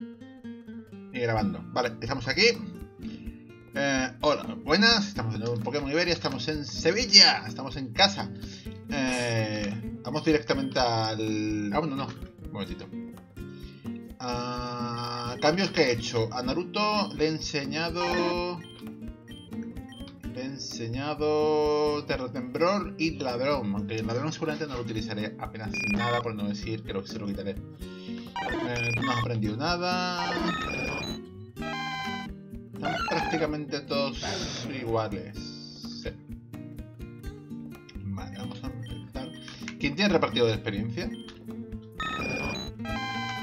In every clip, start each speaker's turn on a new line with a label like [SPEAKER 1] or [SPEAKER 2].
[SPEAKER 1] Y grabando. Vale, estamos aquí. Eh, hola, buenas. Estamos de nuevo en Pokémon Iberia. Estamos en Sevilla. Estamos en casa. Eh, vamos directamente al... Ah, bueno, no. Un momentito. Ah, cambios que he hecho. A Naruto le he enseñado... Le he enseñado Terratembror y Ladrón. Aunque el Ladrón seguramente no lo utilizaré apenas nada, por no decir que se lo quitaré. Eh, no has aprendido nada. Están prácticamente todos iguales. Vale, vamos a empezar. ¿Quién tiene repartido de experiencia?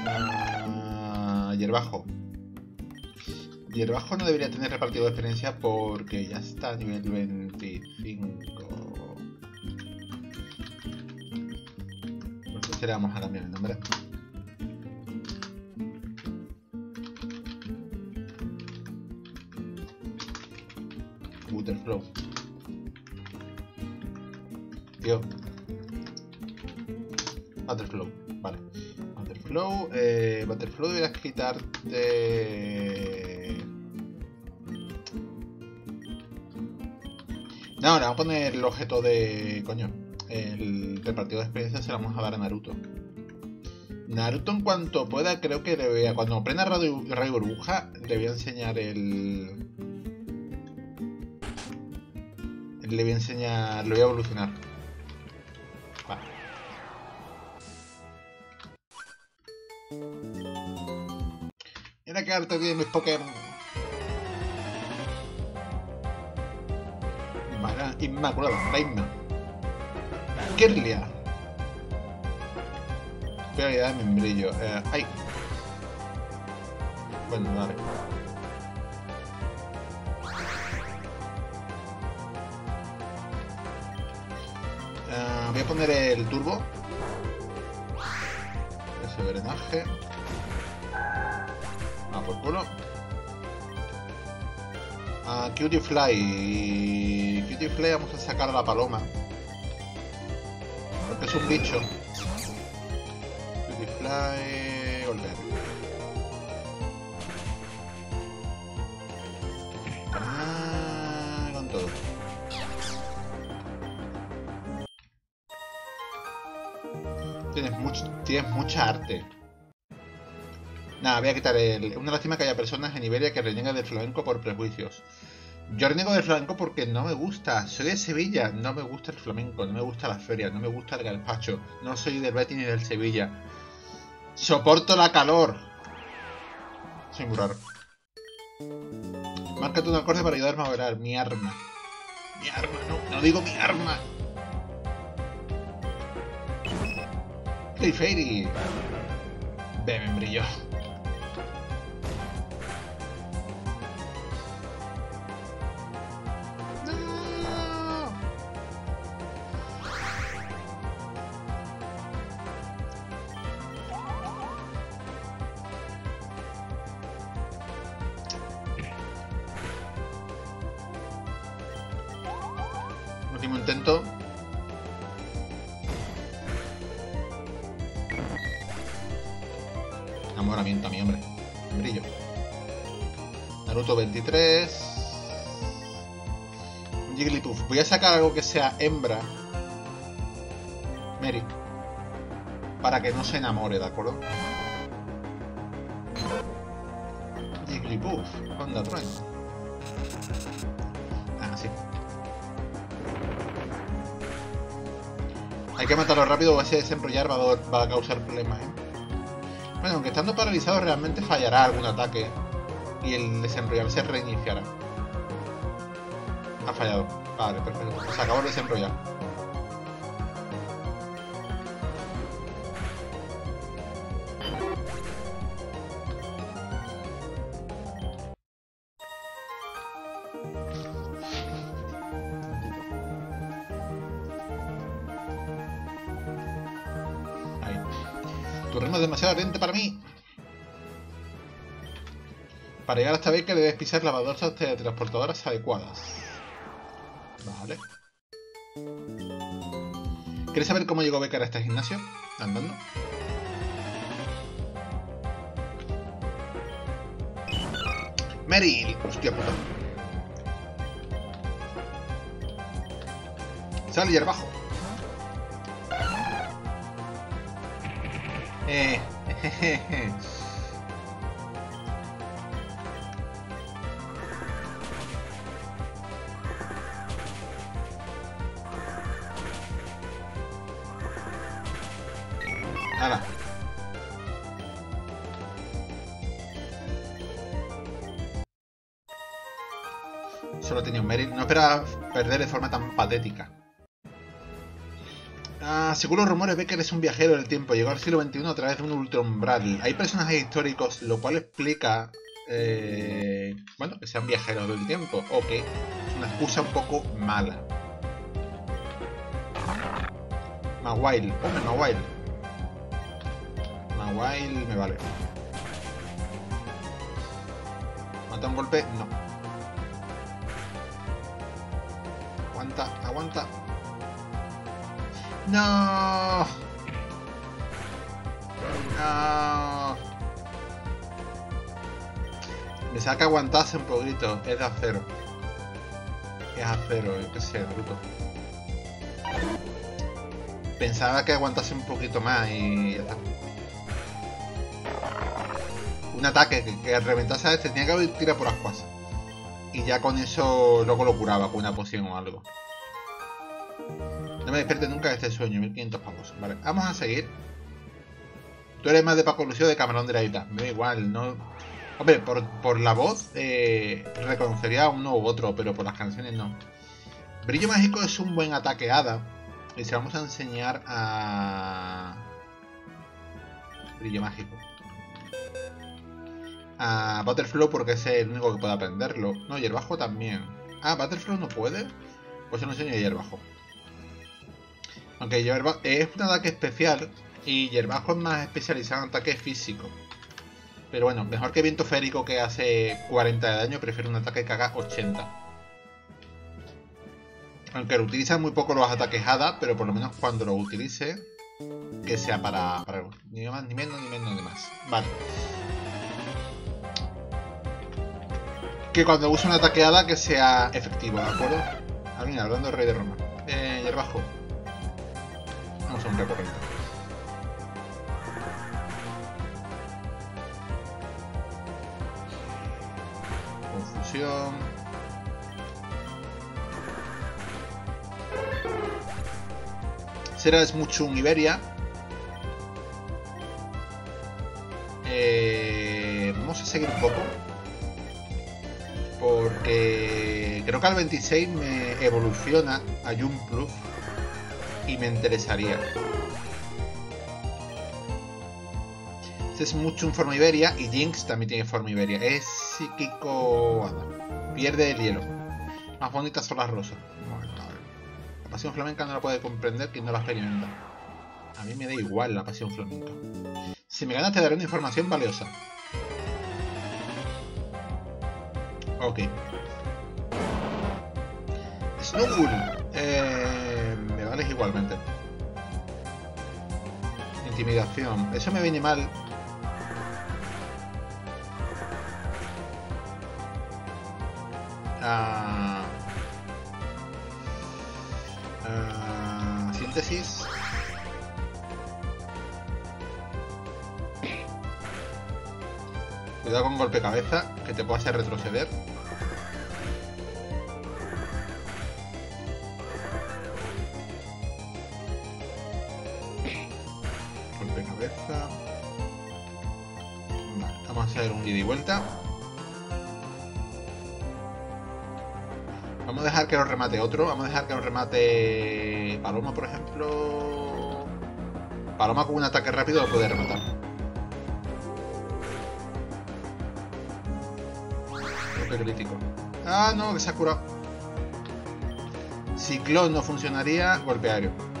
[SPEAKER 1] Ah, Hierbajo. Hierbajo no debería tener repartido de experiencia porque ya está a nivel 25. Por eso será vamos a cambiar el nombre. Butterflow. Tío. Butterflow, vale. Butterflow, eh, Butterflow deberías quitarte... No, ahora vamos a poner el objeto de... Coño. El repartido de experiencia se lo vamos a dar a Naruto. Naruto en cuanto pueda, creo que le. Cuando aprenda Radio, Radio Burbuja, le voy a enseñar el... Le voy a enseñar... Lo voy a evolucionar. Vale. Mira que harto tiene mis Pokémon. Vale, Inmaculada, Reina. Kirlia. Prioridad de membrillo. Eh, ay. Bueno, dale. Eh, voy a poner el turbo. Ese drenaje. Ah, por culo. A Cutie Fly. Cutie Fly vamos a sacar a la paloma. Porque es un bicho. Cutie Fly. Mucha arte. Nada, voy a quitar el... Una lástima que haya personas en Iberia que reniegan del flamenco por prejuicios. Yo reniego del flamenco porque no me gusta. Soy de Sevilla, no me gusta el flamenco, no me gusta la feria, no me gusta el gazpacho. No soy del Betis ni del Sevilla. Soporto la calor. Soy muy raro. Márcate un acorde para ayudarme a ver mi arma. Mi arma, no digo mi arma. Clefairy. Ve, me Algo que sea hembra. Mary. Para que no se enamore, ¿de acuerdo? Jigglypuff. Onda trueno. Ah, sí. Hay que matarlo rápido o ese desenrollar va a, va a causar problemas, ¿eh? Bueno, aunque estando paralizado realmente fallará algún ataque y el desenrollar se reiniciará. Ha fallado. Vale, perfecto. Se acabó el desenrollar. Ahí. Tu ritmo es demasiado lento para mí. Para llegar hasta Baker debes pisar las baldosas teletransportadoras adecuadas. Vale. ¿Quieres saber cómo llegó Becker a este gimnasio? Andando. Meryl. Hostia puta. Sale hierbajo. Eh. jejeje. De forma tan patética. Ah, según los rumores, Becker es un viajero del tiempo. Llegó al siglo XXI a través de un ultraumbral. Hay personajes históricos, lo cual explica... eh, bueno, que sean viajeros del tiempo. O que es una excusa un poco mala. Maguire. Hombre, Maguire. Maguire me vale. ¿Mata un golpe? No. Aguanta, aguanta. No. No. Me saca aguantarse un poquito. Es de acero. Es acero, yo qué sé, bruto. Pensaba que aguantase un poquito más y ya está. Un ataque que, que reventase a este tenía que haber tirado por ascuas. Y ya con eso luego lo curaba con una poción o algo. No me despierte nunca de este sueño, 1500 pavos. Vale, vamos a seguir. Tú eres más de Paco Lucio de Camarón de la Isla. Me da igual, no. Hombre, por, por la voz eh, reconocería uno u otro, pero por las canciones no. Brillo mágico es un buen ataque hada. Y se vamos a enseñar a. Brillo mágico. A Butterflow porque es el único que puede aprenderlo. No, y el bajo también. Ah, Butterflow no puede. Pues se lo enseño a Yerbajo. Aunque es un ataque especial y Yerbajo es más especializado en ataque físico. Pero bueno, mejor que Viento Férico que hace 40 de daño, prefiero un ataque que haga 80. Aunque lo utiliza muy poco los ataques Hada, pero por lo menos cuando lo utilice, que sea para, para. Ni más, ni menos, ni menos, ni más. Vale. Que cuando use una ataque Hada que sea efectivo, ¿de acuerdo? Ah, mira, hablando del rey de Roma. Eh, Yerbajo. Vamos a un recorrido. Confusión. Será Smuchun Iberia. Eh, vamos a seguir un poco. Porque creo que al 26 me evoluciona a Jumpluf y me interesaría. Este es mucho en forma Iberia y Jinx también tiene forma Iberia. Es psíquico. Pierde el hielo. Más bonitas son las rosas. La pasión flamenca no la puede comprender quien no la experimenta. A mí me da igual la pasión flamenca. Si me ganas te daré una información valiosa. Ok. Snowball. Eh, igualmente. Intimidación. Eso me viene mal. Ah, ah, síntesis. Cuidado con golpe cabeza, que te puede hacer retroceder. Vuelta. Vamos a dejar que nos remate otro. Vamos a dejar que nos remate Paloma, por ejemplo. Paloma con un ataque rápido lo puede rematar. Golpe crítico. Ah, no, que se ha curado. Ciclón no funcionaría. Golpe aéreo.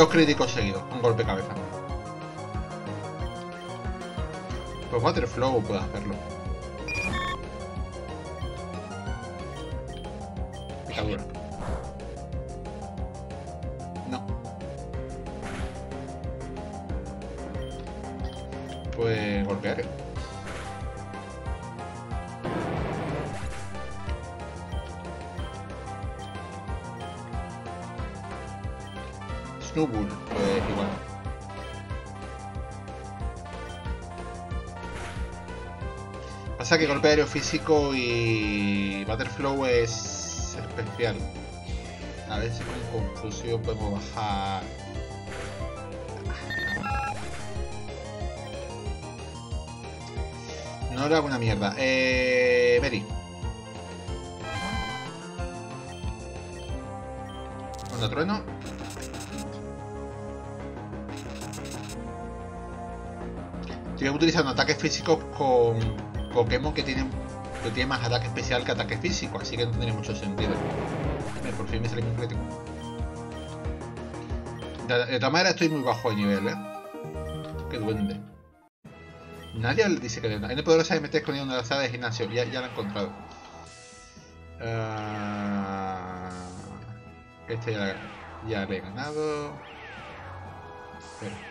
[SPEAKER 1] Dos críticos seguidos. Un golpe cabeza. Pues Waterflow puede hacerlo. Aéreo físico y Butterflow es especial. A si con confusión podemos bajar. No era una mierda. Eh. Mary. Onda trueno. Estoy utilizando ataques físicos con Pokémon que tienen que tiene más ataque especial que ataque físico, así que no tiene mucho sentido. Por fin me sale un crítico. De, de todas maneras estoy muy bajo de nivel, ¿eh? Qué duende. Nadie dice que nada. No poderosa de meter con una salas de gimnasio. Ya, ya la he encontrado. Ah, este ya, ya le he ganado. Espera.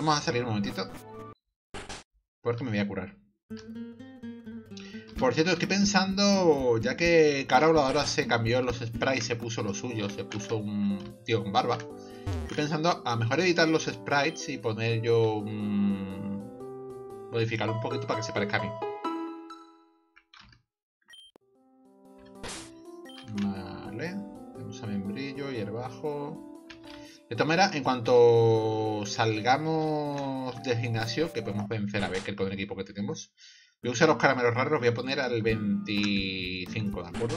[SPEAKER 1] Vamos a salir un momentito. Porque me voy a curar. Por cierto, estoy pensando, ya que Carol ahora se cambió los sprites, se puso lo suyo, se puso un tío con barba. Estoy pensando a mejor editar los sprites y poner yo... modificar un poquito para que se parezca a mí. Vale. Tenemos a membrillo, hierbajo... De todas maneras, en cuanto salgamos del gimnasio, que podemos vencer a Becker con el equipo que tenemos, voy a usar los caramelos raros, voy a poner al 25, ¿de acuerdo?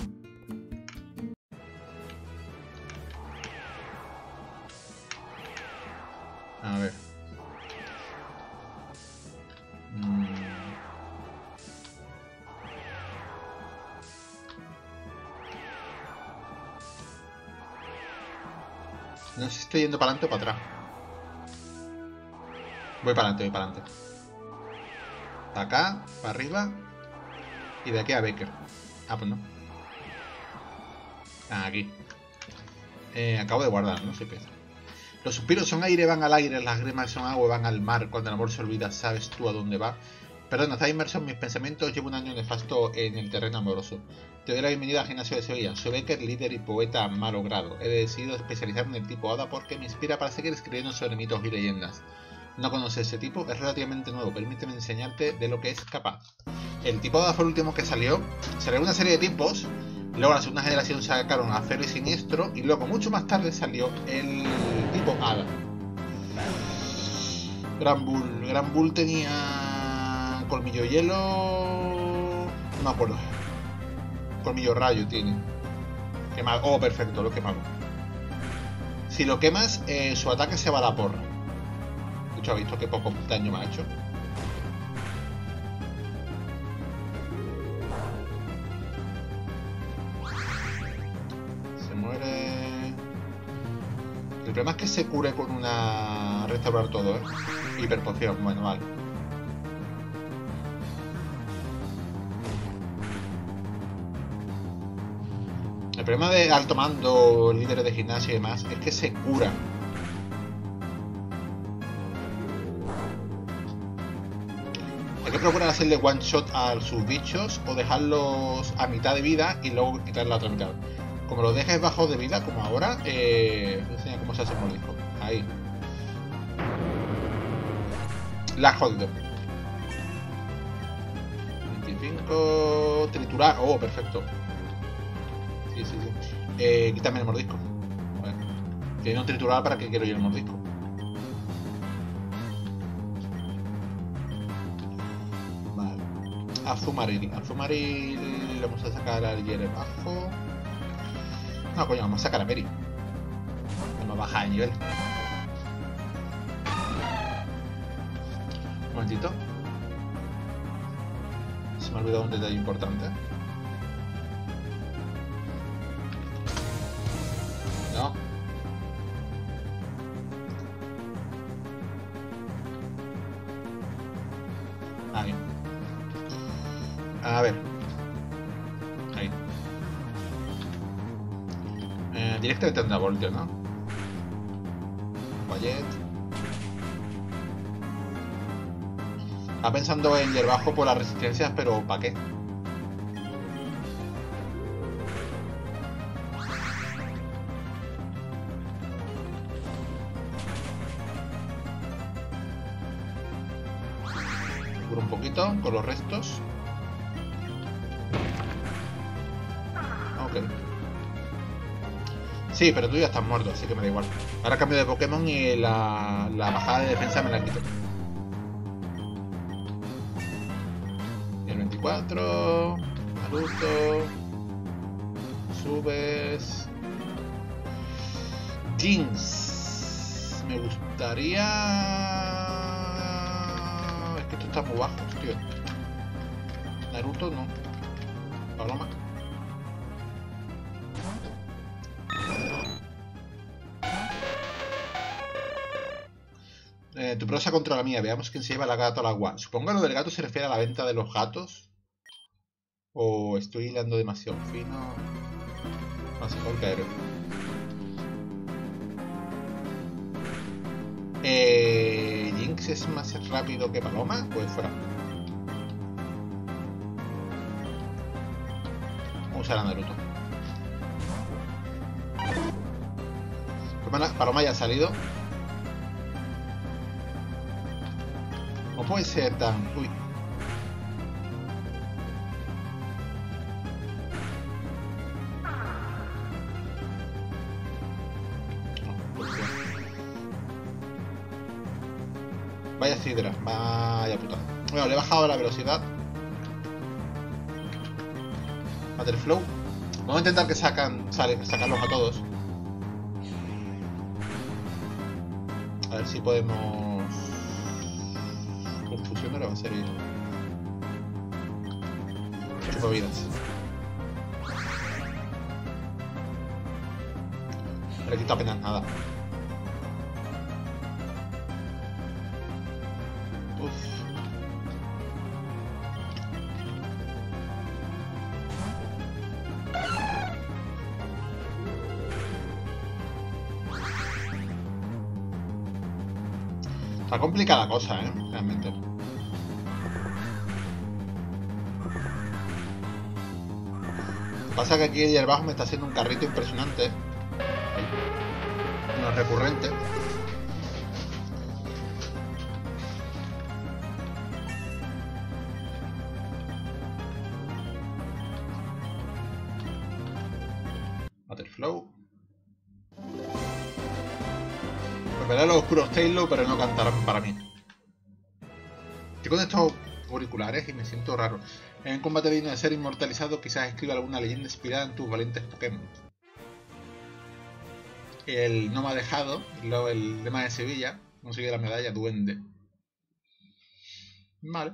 [SPEAKER 1] A ver. No sé si estoy yendo para adelante o para atrás. Voy para adelante, voy para adelante. Para acá, para arriba. Y de aquí a Baker. Ah, pues no. Ah, aquí. Eh, acabo de guardar, no sé qué. Los suspiros son aire, van al aire, las gremas son agua, van al mar. Cuando el amor se olvida, sabes tú a dónde va. Perdona, está inmerso en mis pensamientos. Llevo un año nefasto en el terreno amoroso. Te doy la bienvenida al gimnasio de Sevilla. Soy Becker, líder y poeta malogrado. He decidido especializarme en el tipo Hada porque me inspira para seguir escribiendo sobre mitos y leyendas. No conoces ese tipo, es relativamente nuevo. Permíteme enseñarte de lo que es capaz. El tipo Hada fue el último que salió. Salió una serie de tipos. Luego la segunda generación sacaron a Cero y Siniestro. Y luego, mucho más tarde, salió el tipo Hada. Gran Bull. Gran Bull tenía colmillo hielo. No me acuerdo. Colmillo rayo tiene. Quemado. Oh, perfecto, lo he quemado. Si lo quemas, eh, su ataque se va a la porra. De hecho, ha visto que poco daño me ha hecho. Se muere. El problema es que se cure con una. restaurar todo, ¿eh? Hiperpoción, bueno, vale. El problema de alto mando, líderes de gimnasio y demás, es que se cura. Hay que procurar hacerle one shot a sus bichos o dejarlos a mitad de vida y luego quitar la otra mitad. Como lo dejes bajo de vida, como ahora, eh, enseña cómo se hace mordisco. Ahí. La jodido. 25. Triturar. Oh, perfecto. Sí, sí. Eh, quítame el mordisco. Bueno, tiene un triturar para que quiero yo el mordisco. Vale. Azumaril. Azumaril. Vamos a sacar al hierro bajo. No, coño, vamos a sacar a Mary. Vamos a bajar de nivel. Un momentito. Se me ha olvidado un detalle importante. Directamente a voltio, ¿no? Quiet. Está pensando en hierbajo por las resistencias, pero ¿para qué? un poquito con los restos. Sí, pero tú ya estás muerto, así que me da igual. Ahora cambio de Pokémon y la, bajada de defensa me la quito. El 24. Naruto. Subes. Jinx. Me gustaría... Es que esto está muy bajo, tío. Naruto no. Prosa contra la mía. Veamos quién se lleva la gato al agua. Supongo que lo del gato se refiere a la venta de los gatos. O estoy hilando demasiado fino. Así con caer. Eh, ¿Jinx es más rápido que Paloma? Pues fuera. Vamos a usar a Naruto. Paloma ya ha salido. Puede ser tan... Uy. Vaya sidra, vaya puta. Bueno, le he bajado la velocidad. Flow. Vamos a intentar que sacan, sale, sacarlos a todos. A ver si podemos ahora va a ser Chupa vidas. No le quito apenas nada. Uf. Complicada cosa, ¿eh? Realmente. Pasa que aquí el hierbajo me está haciendo un carrito impresionante. No es recurrente. Butterflow. Pues los oscuros Taylor, pero no cantarán para mí. Estoy con estos auriculares y me siento raro. En combate digno de ser inmortalizado, quizás escriba alguna leyenda inspirada en tus valientes Pokémon. El no me ha dejado, el lema de Sevilla, consigue la medalla Duende. Vale.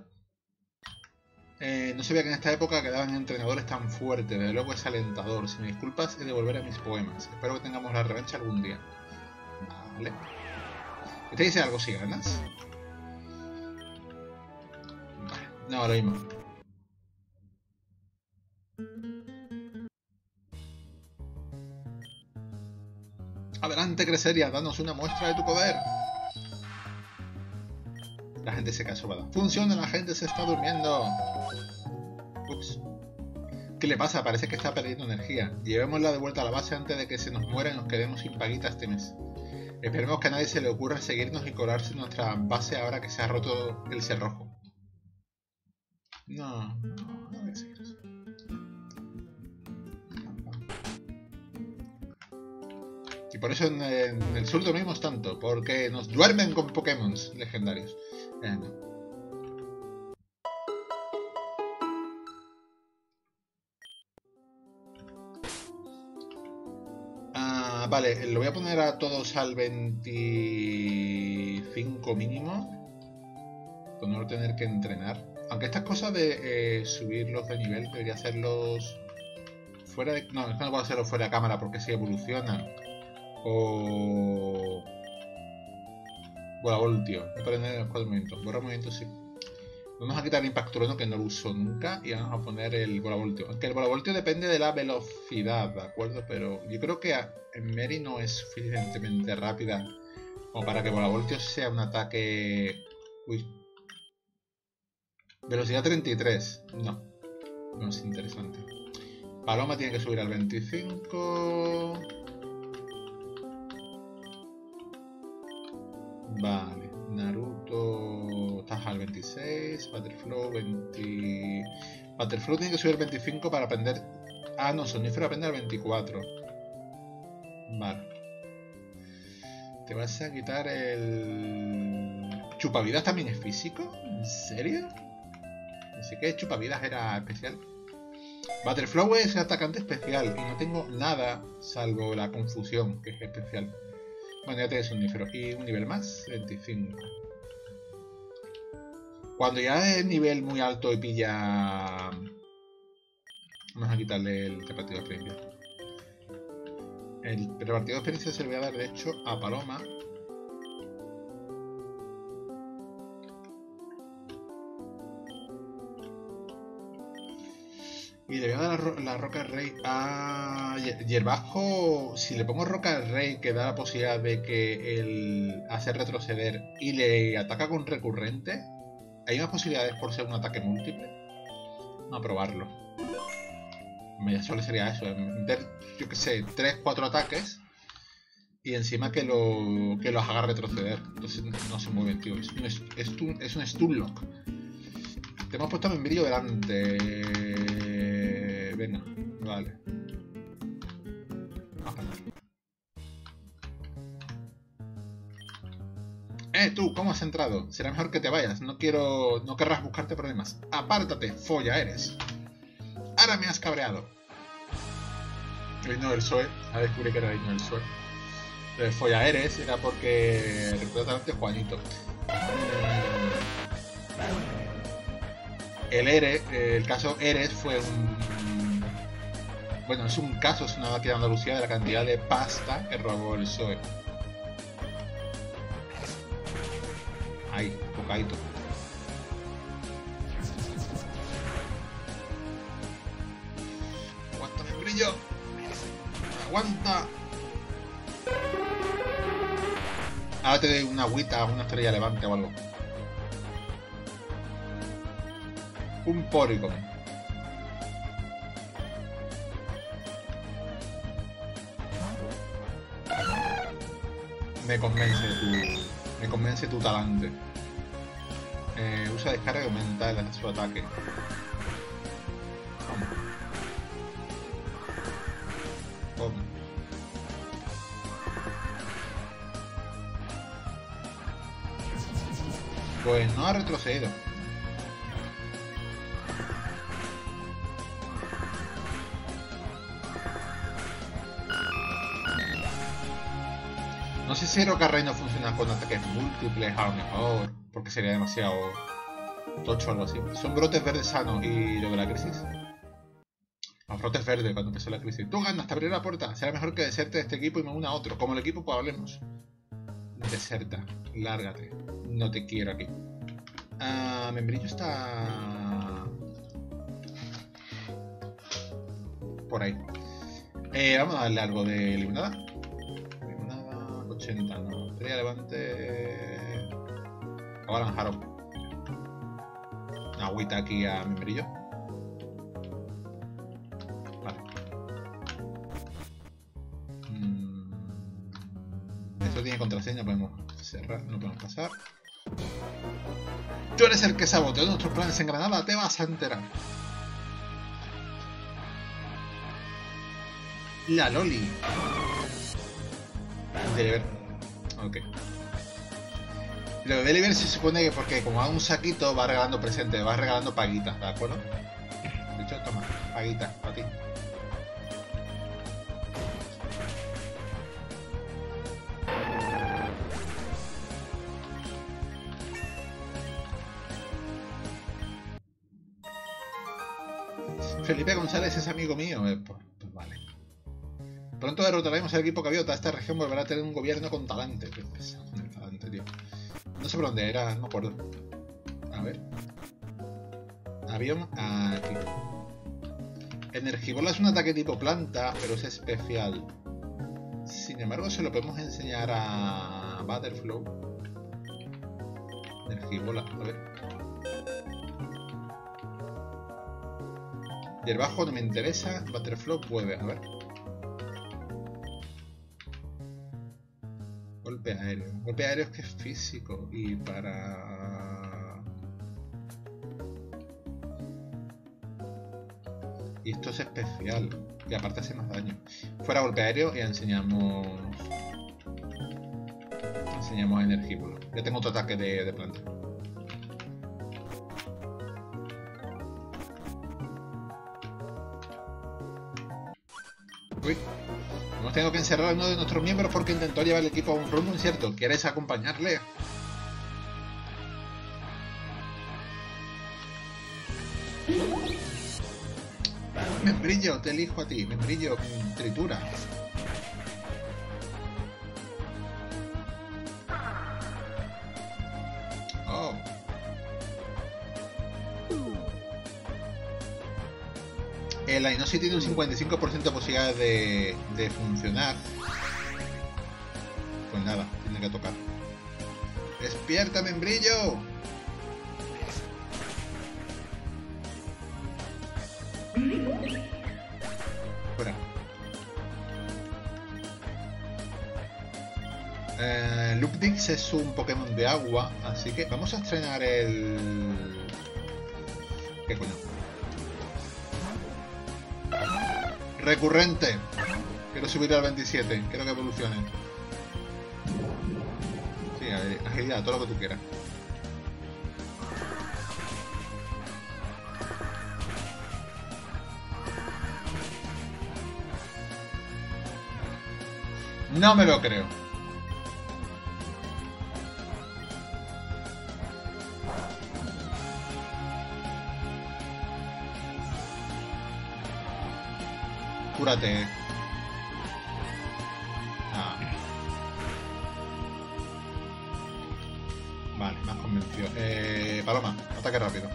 [SPEAKER 1] Eh, no sabía que en esta época quedaban entrenadores tan fuertes, desde luego es alentador. Si me disculpas, he de volver a mis poemas. Espero que tengamos la revancha algún día. Vale. ¿Te dice algo si ganas? Vale, no, ahora mismo. Adelante, Creseria, danos una muestra de tu poder. La gente se queda sobada. Funciona, la gente se está durmiendo. Ups. ¿Qué le pasa? Parece que está perdiendo energía. Llevémosla de vuelta a la base antes de que se nos muera y nos quedemos sin paguita este mes. Esperemos que a nadie se le ocurra seguirnos y colarse en nuestra base ahora que se ha roto el cerrojo. No, por eso en, el sur dormimos tanto, porque nos duermen con Pokémon legendarios. Ah, vale, lo voy a poner a todos al 25 mínimo. Con no tener que entrenar. Aunque estas cosas de eh, subirlos de nivel debería hacerlos fuera de... No, no puedo hacerlo fuera de cámara porque si evolucionan o... Bueno, voltio. No prender los cuatro movimientos. Borra movimientos sí. Vamos a quitar el impacto que no lo uso nunca y vamos a poner el volavoltio. Aunque el volavoltio depende de la velocidad, ¿de acuerdo? Pero yo creo que en Mary no es suficientemente rápida como para que volavoltio sea un ataque... Uy. Velocidad 33. No. No es interesante. Paloma tiene que subir al 25. Vale. Naruto estás al 26, Butterflow 20... Butterflow tiene que subir al 25 para aprender... Ah, no, Sonífero aprende al 24. Vale. Te vas a quitar el... ¿Chupavidas también es físico? ¿En serio? Así que Chupavidas era especial. Butterflow es atacante especial y no tengo nada salvo la confusión, que es especial. Bueno, ya nífero. Y un nivel más, 25. Cuando ya es nivel muy alto y pilla... Vamos a quitarle el repartido de experiencia. El repartido de experiencia se lo voy a dar, de hecho, a Paloma. Y voy a dar la, roca rey a Yerbasco. Si le pongo roca al rey, que da la posibilidad de que él hace retroceder y le ataca con recurrente, hay más posibilidades por ser un ataque múltiple. Vamos a probarlo. Ya solo sería eso, meter, yo que sé, 3-4 ataques y encima que, lo, que los haga retroceder. Entonces no se mueven, tío. Es un, es, un Stunlock. Te hemos puesto en vídeo delante. Venga, vale. Eh, tú, ¿cómo has entrado? Será mejor que te vayas. No quiero... No querrás buscarte problemas. Apártate, folla eres. Ahora me has cabreado. El del PSOE. A descubrir que era el del PSOE. El folla eres era porque... Recuerda Juanito. El Eres, el caso Eres fue un bueno, es un caso, es una máquina de Andalucía de la cantidad de pasta que robó el PSOE. Ahí, pocaito. Aguanta, brillo. Aguanta. Ahora te doy una agüita, una estrella levante o algo. Un Porygon. Me convence tu, me convence tu talante. Eh, usa descarga y aumenta su ataque. Pues no ha retrocedido. Si Roca no funciona con ataques múltiples a lo mejor, porque sería demasiado tocho o algo así. Son brotes verdes sanos y lo de la crisis. Los brotes verdes cuando empezó la crisis. Tú ganas, te abriré la puerta. Será mejor que deserte de este equipo y me una a otro. Como el equipo, pues hablemos. Deserta. Lárgate. No te quiero aquí. Ah, Membrillo está... Por ahí. Eh, vamos a darle algo de limonada. 80, no. Estrella Levante. Avalanjaro. Una agüita aquí a membrillo. Vale. Mm. Esto tiene contraseña, podemos cerrar, no podemos pasar. Tú eres el que saboteó nuestros planes en Granada, te vas a enterar. La Loli. Ok. Lo de Deliver se supone que porque como va un saquito va regalando presentes, va regalando paguitas, ¿de acuerdo? De hecho, toma, paguitas, para ti. Felipe González es amigo mío. Eh, vale. Pronto derrotaremos al equipo Gaviota. Esta región volverá a tener un gobierno con talante. Qué talante, tío. No sé por dónde era, no me acuerdo. A ver. Avión aquí. Energibola es un ataque tipo planta, pero es especial. Sin embargo, se lo podemos enseñar a Butterflow. Energibola, a ver. Y el bajo no me interesa, Butterflow puede, a ver. Golpe aéreo es que es físico y para... Y esto es especial. Y aparte hace más daño. Fuera golpe aéreo y enseñamos... Enseñamos energíbulo. Ya tengo otro ataque de planta. Tenido que encerrar a uno de nuestros miembros porque intentó llevar el equipo a un rumbo incierto. ¿Quieres acompañarle? Membrillo, te elijo a ti. Membrillo, tritura. El Ainosi tiene un 55% de posibilidades de, funcionar. Pues nada, tiene que tocar. ¡Despierta, membrillo! Fuera. Eh, es un Pokémon de agua, así que vamos a estrenar el... Recurrente. Quiero subir al 27, quiero que evolucione. Sí, agilidad, todo lo que tú quieras. No me lo creo. Ah. Vale, me has convencido. Eh, Paloma, ataque rápido.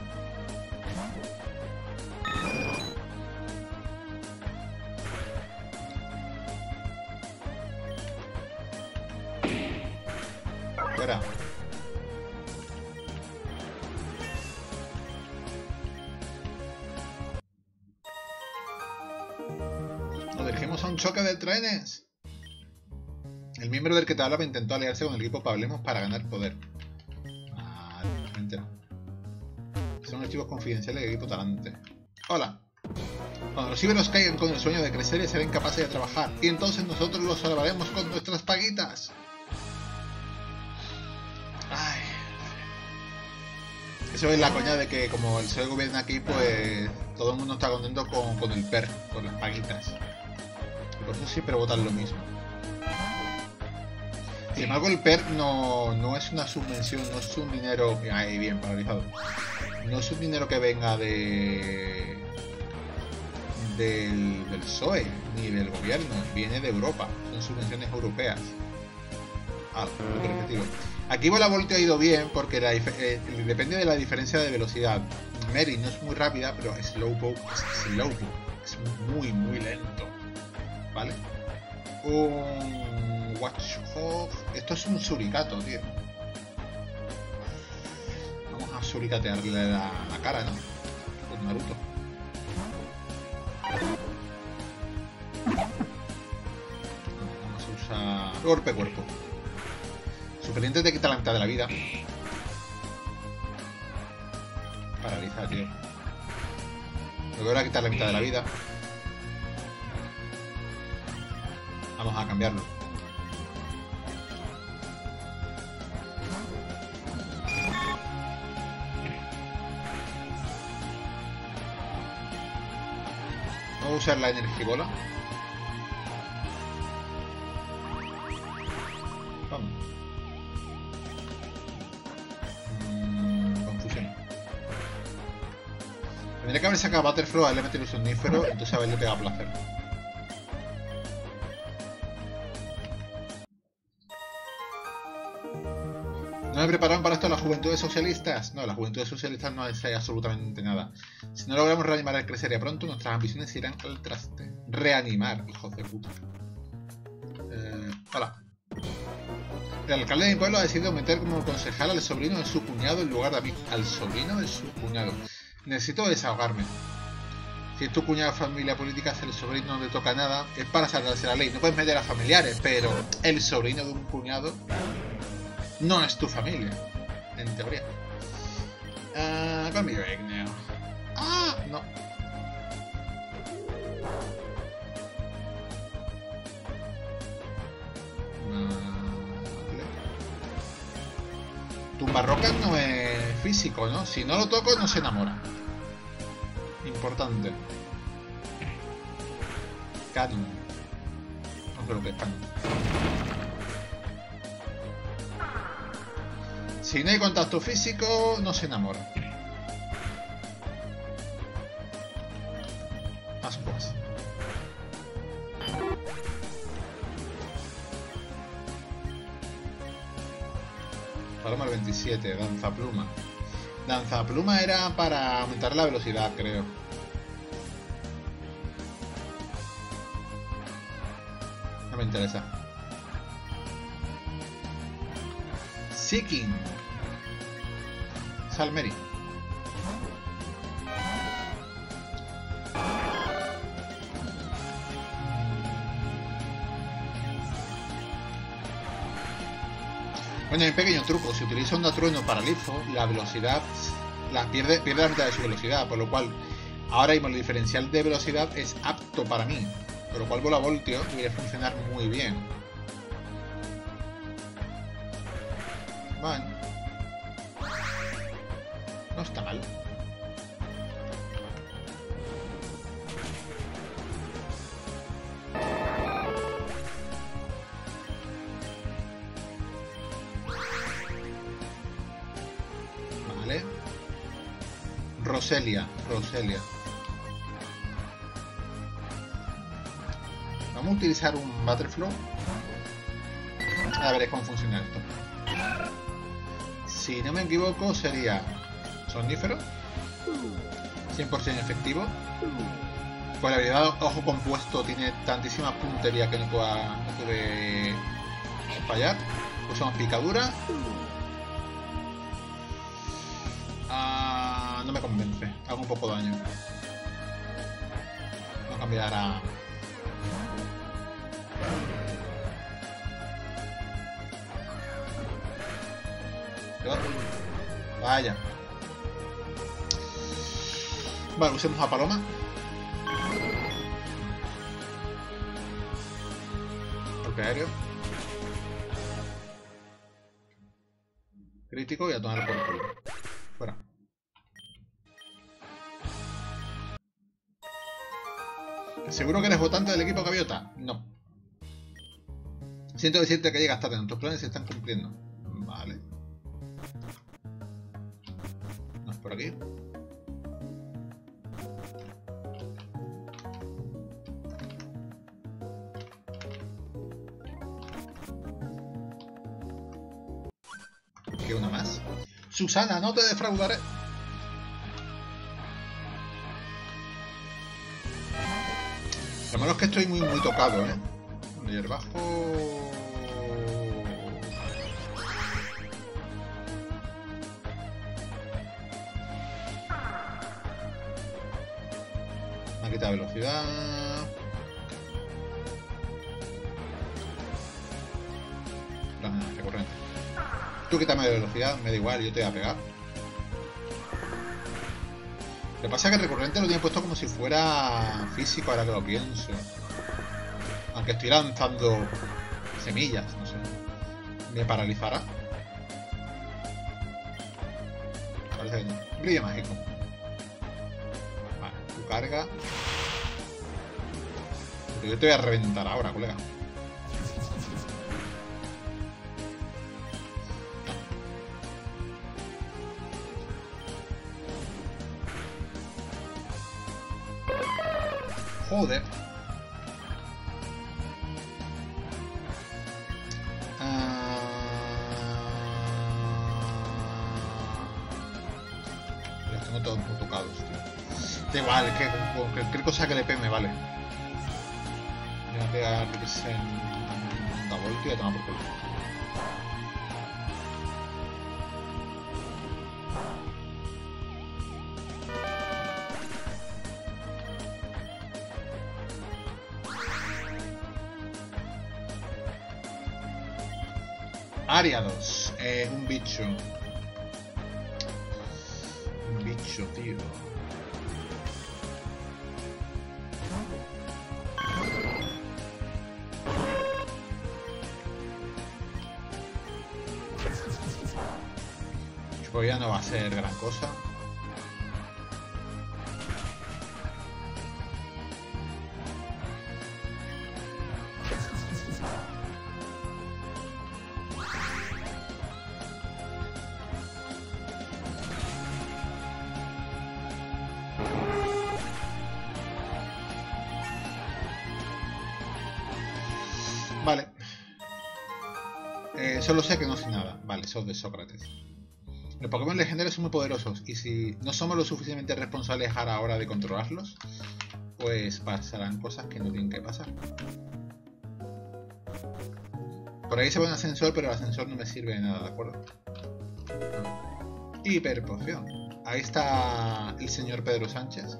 [SPEAKER 1] Que te hablaba intentó aliarse con el equipo Pablemos para ganar poder. Vale, me entero. Son archivos confidenciales del equipo Talante. Hola. Cuando los íberos caigan con el sueño de crecer y serán capaces de trabajar, y entonces nosotros los salvaremos con nuestras paguitas. Ay. Eso es la coña de que como el PSOE gobierna aquí, pues todo el mundo está contento con, con el PER, con las paguitas. Y por eso siempre votan lo mismo. Sin embargo, el PER no, no es una subvención, no es un dinero... Ahí, bien, paralizado. No es un dinero que venga de... Del, del PSOE, ni del gobierno, viene de Europa, son subvenciones europeas. Ah. Aquí la Voltio ha ido bien porque eh, depende de la diferencia de velocidad. Mary no es muy rápida, pero Slowpoke es Slowpoke. Es muy, muy lento. ¿Vale? Un Watchhog. Esto es un suricato, tío. Vamos a suricatearle la, cara, ¿no? Con Naruto. Vamos a usar golpe cuerpo. Superiente te quita la mitad de la vida. Paraliza, tío. Me voy a quitar la mitad de la vida. Vamos a cambiarlo. Vamos usar la. Mm, confusión. Tendría que haber sacado Butterflow a él le mete el somnífero, entonces a ver le pega placer. Prepararon para esto las juventudes socialistas. No, las juventudes socialistas no es absolutamente nada. Si no logramos reanimar el crecería pronto, nuestras ambiciones irán al traste. Reanimar, hijos de puta. Eh, hola. El alcalde de mi pueblo ha decidido meter como concejal al sobrino de su cuñado en lugar de a mí. Al sobrino de su cuñado. Necesito desahogarme. Si tu cuñado familia política, el sobrino no le toca nada, es para saltarse la ley. No puedes meter a familiares, pero el sobrino de un cuñado no es tu familia, en teoría. Uh, cambio igneo. Ah, no. Tumbarrocas no es físico, ¿no? Si no lo toco, no se enamora. Importante. Cadum. No creo que es Cadum. Si no hay contacto físico, no se enamora. Más pues. Paloma 27, danza pluma. Danza pluma era para aumentar la velocidad, creo. No me interesa. Seeking. Salmeri. Bueno, hay un pequeño truco. Si utiliza onda trueno paralizo, la velocidad la pierde, pierde la mitad de su velocidad, por lo cual ahora mismo el diferencial de velocidad es apto para mí. Por lo cual bola voltio debería funcionar muy bien. Un Butterflow. A ver cómo funciona esto. Si no me equivoco, sería Sonífero. 100% efectivo. Pues la habilidad Ojo Compuesto tiene tantísima puntería que no, pueda, no puede fallar. Usamos Picadura. Ah, no me convence. Hago un poco de daño. Voy a cambiar a... Usemos a Paloma. Golpe aéreo. Crítico y a tomar por culo. Fuera. ¿Seguro que eres votante del equipo Gaviota? No. Siento decirte que llegas tarde, nuestros planes se están cumpliendo. Vale. No es por aquí. Que una más. Susana, no te defraudaré. Lo malo es que estoy muy, muy tocado, ¿eh? Y el bajo... Me ha quitado velocidad. Tú quítame de velocidad, me da igual, yo te voy a pegar. Lo que pasa es que recurrente lo tiene puesto como si fuera físico, ahora que lo pienso. Aunque estoy lanzando semillas, no sé. ¿Me paralizará? Parece. Brillo mágico. Tu carga. Pero yo te voy a reventar ahora, colega. Joder. Uh... Ah. Tengo todos tocados, tío. Da igual, que con cualquier cosa que le pegue me vale. Voy a pegar, que es en... Double, tío, a tomar por culo. Bicho. Un bicho, tío. Pues ya no va a ser gran cosa. Solo sé que no sé nada. Vale, sos de Sócrates. Los Pokémon legendarios son muy poderosos y si no somos lo suficientemente responsables a la hora de controlarlos, pues pasarán cosas que no tienen que pasar. Por ahí se ve un ascensor, pero el ascensor no me sirve de nada, ¿de acuerdo? Hiperpoción. Ahí está el señor Pedro Sánchez.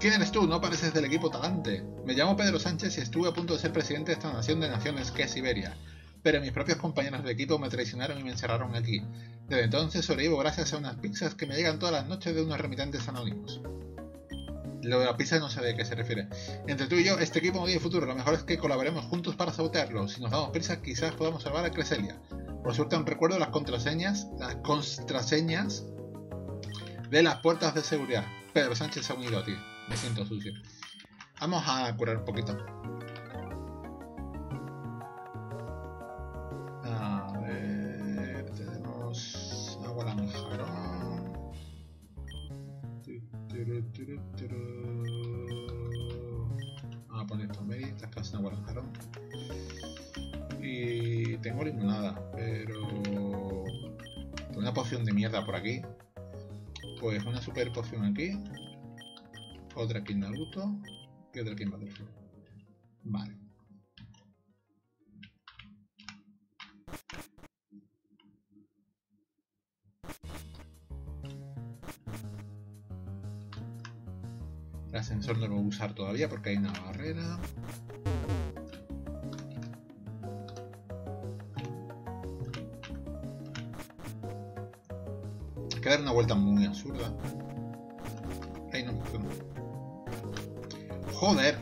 [SPEAKER 1] ¿Quién eres tú? No pareces del equipo talante. Me llamo Pedro Sánchez y estuve a punto de ser presidente de esta nación de naciones que es Siberia. Pero mis propios compañeros de equipo me traicionaron y me encerraron aquí. Desde entonces sobrevivo gracias a unas pizzas que me llegan todas las noches de unos remitentes anónimos. Lo de la pizza no sé de qué se refiere. Entre tú y yo, este equipo no tiene futuro. Lo mejor es que colaboremos juntos para sabotearlo. Si nos damos prisa, quizás podamos salvar a Creselia. Por suerte aún recuerdo las contraseñas, las contraseñas de las puertas de seguridad. Pedro Sánchez se ha unido a ti. Me siento sucio. Vamos a curar un poquito. A ver, tenemos agua lanjarón. Vamos a poner medio, estas agua lanjarón. Y tengo limonada, pero una poción de mierda por aquí. Pues una super poción aquí otra aquí en Naruto y otra aquí en Battlefield. Vale. El ascensor no lo voy a usar todavía porque hay una barrera. Hay que dar una vuelta muy absurda. Ahí no funciona. Joder.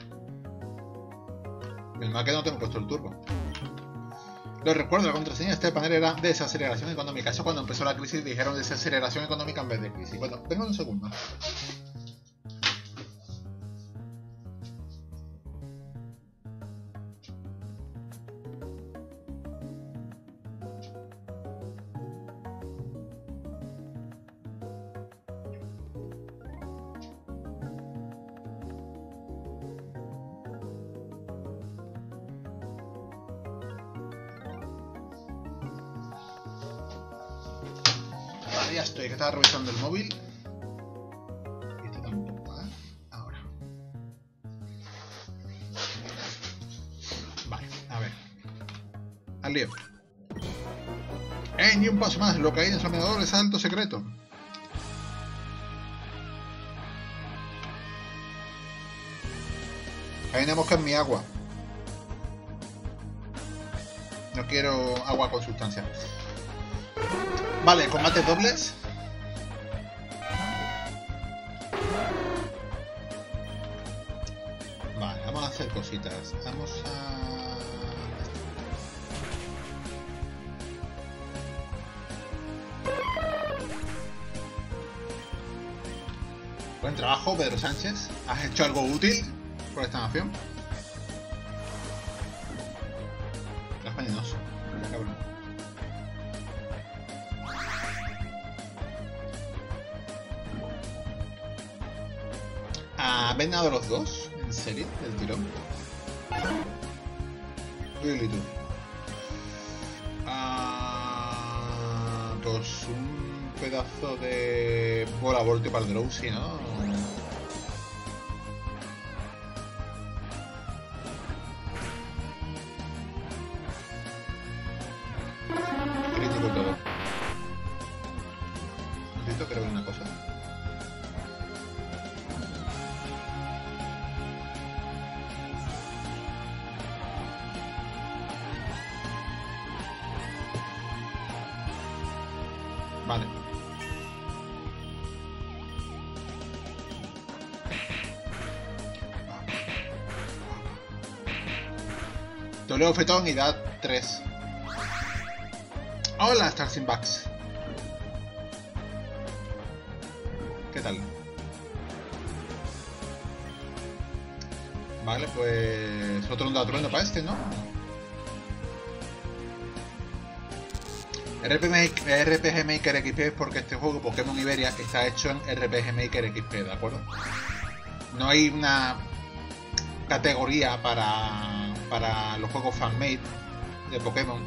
[SPEAKER 1] El mal que no tengo puesto el turbo. Lo recuerdo, la contraseña de este panel era desaceleración económica. Eso cuando empezó la crisis dijeron desaceleración económica en vez de crisis. Bueno, vengo un segundo. Examinador es alto secreto. Hay una mosca en mi agua. No quiero agua con sustancia. Vale, combate dobles. Vale, vamos a hacer cositas. Vamos a... trabajo, Pedro Sánchez. Has hecho algo útil por esta nación. Es venenoso. Cabrón. ¿Ha venado los dos? ¿En serio? ¿Del tirón? Really tú. Ah, menos un pedazo de bola voltio para el Drowsy, ¿no? Toleo Fetón y da 3. Hola, Starsim Bucks. ¿Qué tal? Vale, pues otro onda trueno para este, ¿no? RPG, RPG Maker XP es porque este juego Pokémon Iberia está hecho en RPG Maker XP, ¿de acuerdo? No hay una categoría para, para los juegos fanmade de Pokémon.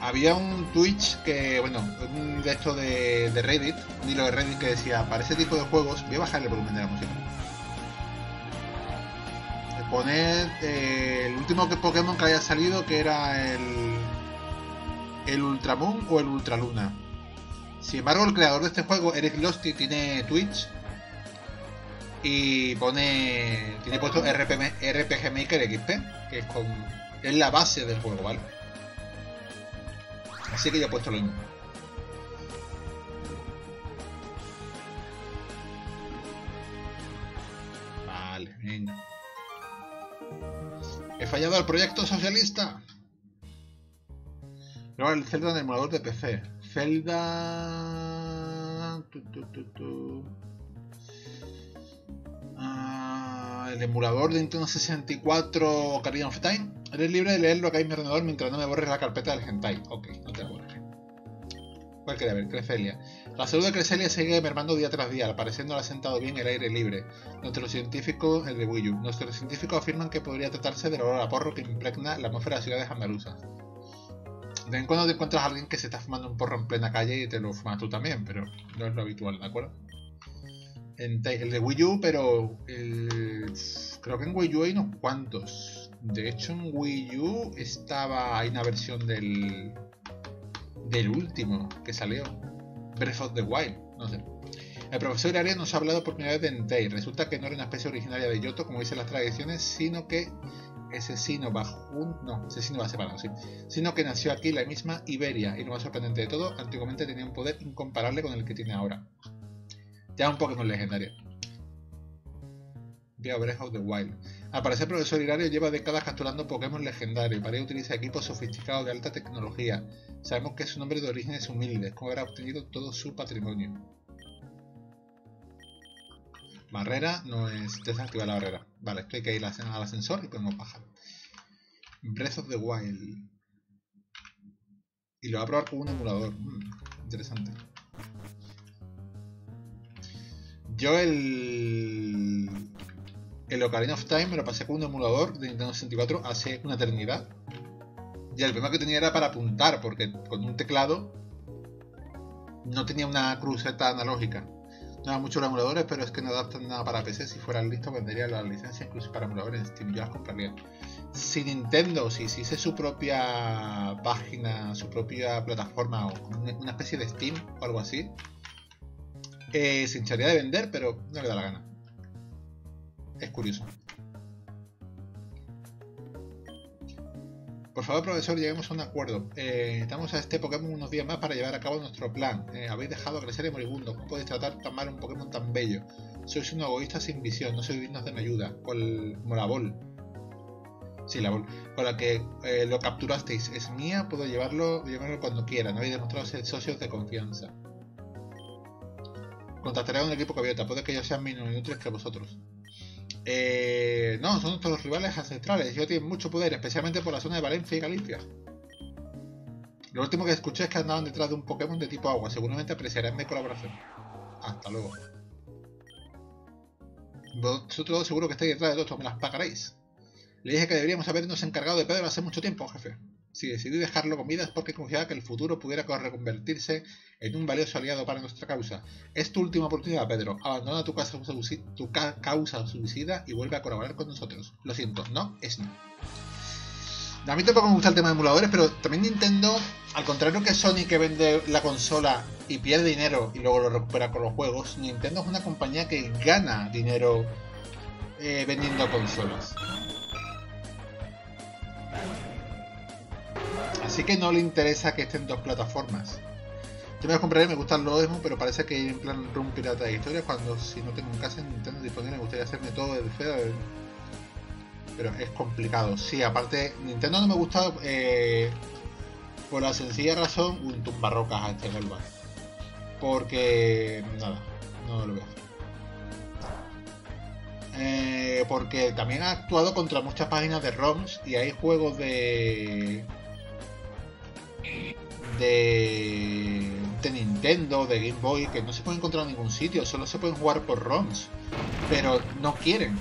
[SPEAKER 1] Había un Twitch que, bueno, un de esto de, Reddit, un hilo de Reddit que decía, para ese tipo de juegos, voy a bajar el volumen de la música. Poner eh, el último Pokémon que haya salido, que era el, el Ultramoon o el Ultraluna. Sin embargo, el creador de este juego, Eric Losty, tiene Twitch y pone tiene puesto RPG, Maker XP, que es, con, es la base del juego, ¿vale? Así que ya he puesto lo mismo. Vale, venga. He fallado al proyecto socialista. Luego el Zelda en emulador de PC. Zelda. El emulador de Nintendo 64 Ocarina of Time. Eres libre de leerlo acá en mi ordenador mientras no me borres la carpeta del hentai. Ok, no te borres. ¿Cuál quería ver? Creselia. La salud de Creselia sigue mermando día tras día, al parecer sentado bien el aire libre. Nuestros científicos, el de Wii U, nuestros científicos afirman que podría tratarse del olor a porro que impregna la atmósfera de ciudades andaluzas. De vez en cuando te encuentras a alguien que se está fumando un porro en plena calle y te lo fumas tú también, pero no es lo habitual, ¿de acuerdo? En el de Wii U, pero creo que en Wii U hay unos cuantos. De hecho, en Wii U estaba. Hay una versión del. del último que salió. Breath of the Wild, no sé. El profesor Hilario nos ha hablado por primera vez de Entei. Resulta que no era una especie originaria de Yoto, como dicen las tradiciones, sino que ese sino bajo un. No, ese sino va separado, sí. Sino que nació aquí la misma Iberia. Y lo más sorprendente de todo, antiguamente tenía un poder incomparable con el que tiene ahora. Ya un Pokémon legendario. Vía Breath of the Wild. Al parecer, profesor Hilario lleva décadas capturando Pokémon legendarios para ello utiliza equipos sofisticados de alta tecnología. Sabemos que su nombre de origen es humilde, como habrá obtenido todo su patrimonio. Barrera no es desactivar la barrera. Vale, esto hay que ir al ascensor y podemos bajar. Breath of the Wild. Y lo va a probar con un emulador. Mm, interesante. Yo el. El Ocarina of Time me lo pasé con un emulador de Nintendo 64 hace una eternidad. Y el problema que tenía era para apuntar, porque con un teclado no tenía una cruceta analógica. No muchos emuladores, pero es que no adaptan nada para PC. Si fueran listos, vendería la licencia incluso para emuladores en Steam. Yo las compraría. Si Nintendo, si hiciese su propia página, su propia plataforma o una especie de Steam o algo así, eh, hincharía de vender, pero no le da la gana. Es curioso. Por favor, profesor, lleguemos a un acuerdo. Eh, damos a este Pokémon unos días más para llevar a cabo nuestro plan. Eh, habéis dejado crecer el moribundo. ¿Cómo podéis tratar tan mal un Pokémon tan bello? Sois un egoísta sin visión, no sois dignos de mi ayuda. Con la bol. Sí, la bol. Con la que eh, lo capturasteis. Es mía, puedo llevarlo, llevarlo cuando quiera. No habéis demostrado ser socios de confianza. Contactaré a un equipo que Puede que ellos sean menos inútiles que vosotros. Eh, no, son nuestros rivales ancestrales. Ellos tienen mucho poder, especialmente por la zona de Valencia y Galicia. Lo último que escuché es que andaban detrás de un Pokémon de tipo agua. Seguramente apreciarán mi colaboración. Hasta luego. Vosotros seguro que estáis detrás de todo esto. Me las pagaréis. Le dije que deberíamos habernos encargado de Pedro hace mucho tiempo, jefe. Si decidí dejarlo con vida es porque confiaba que el futuro pudiera reconvertirse en un valioso aliado para nuestra causa. Es tu última oportunidad, Pedro. Abandona tu, causa suicida y vuelve a colaborar con nosotros. Lo siento, no es no. A mí tampoco me gusta el tema de emuladores, pero también Nintendo, al contrario que Sony que vende la consola y pierde dinero y luego lo recupera con los juegos, Nintendo es una compañía que gana dinero eh, vendiendo consolas. Así que no le interesa que estén dos plataformas. Yo me compraré, me gustan los demos, pero parece que en plan un pirata de historia cuando si no tengo en casa en Nintendo disponible me gustaría hacerme todo el feo. Pero es complicado. Sí, aparte, Nintendo no me gusta eh, por la sencilla razón un tumbarrocas a este Golba. Porque nada, no lo hacer. Eh, porque también ha actuado contra muchas páginas de ROMs y hay juegos de de, de Nintendo, de Game Boy, que no se pueden encontrar en ningún sitio, solo se pueden jugar por ROMs, pero no quieren.